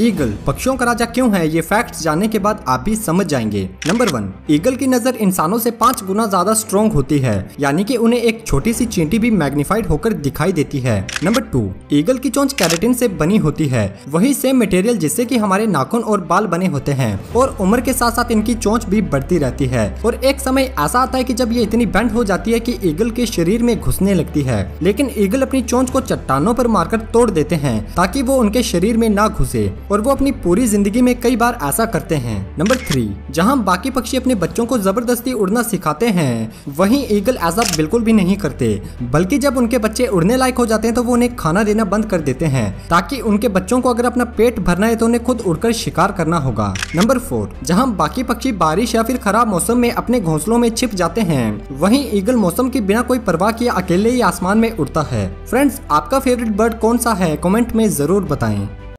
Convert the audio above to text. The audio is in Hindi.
ईगल, पक्षियों का राजा क्यों है? ये फैक्ट्स जानने के बाद आप भी समझ जाएँगे। नंबर वन ईगल की नज़र इंसानों से पाँच गुना ज़्यादा स्ट्रॉन्ग होती है, यानी कि उन्हें एक छोटी सी चींटी भी मैग्नीफाइड होकर दिखाई देती है। नंबर टू ईगल की चोंच कैरेटिन से बनी होती है, वही सेम मटेरियल जिससे की हमारे नाखून और बाल बने होते हैं, और उम्र के साथ साथ इनकी चोंच भी बढ़ती रहती है। और एक समय ऐसा आता है की जब ये इतनी बैंड हो जाती है की ईगल के शरीर में घुसने लगती है, लेकिन ईगल अपनी चोंच को चट्टानों पर मारकर तोड़ देते हैं, ताकि वो उनके शरीर में ना घुसे। और वो अपनी पूरी ज़िंदगी में कई बार ऐसा करते हैं। नंबर थ्री जहाँ बाकी पक्षी अपने बच्चों को ज़बरदस्ती उड़ना सिखाते हैं, वहीं ईगल ऐसा बिल्कुल भी नहीं करते। बल्कि जब उनके बच्चे उड़ने लायक हो जाते हैं तो वो उन्हें खाना देना बंद कर देते हैं, ताकि उनके बच्चों को अगर अपना पेट भरना है तो उन्हें खुद उड़कर शिकार करना होगा। नंबर फोर जहाँ बाकी पक्षी बारिश या फिर खराब मौसम में अपने घोंसलों में छिप जाते हैं, वहीं ईगल मौसम के बिना कोई परवाह किए अकेले ही आसमान में उड़ता है। फ्रेंड्स आपका फेवरेट बर्ड कौन सा है? कमेंट में ज़रूर बताएँ।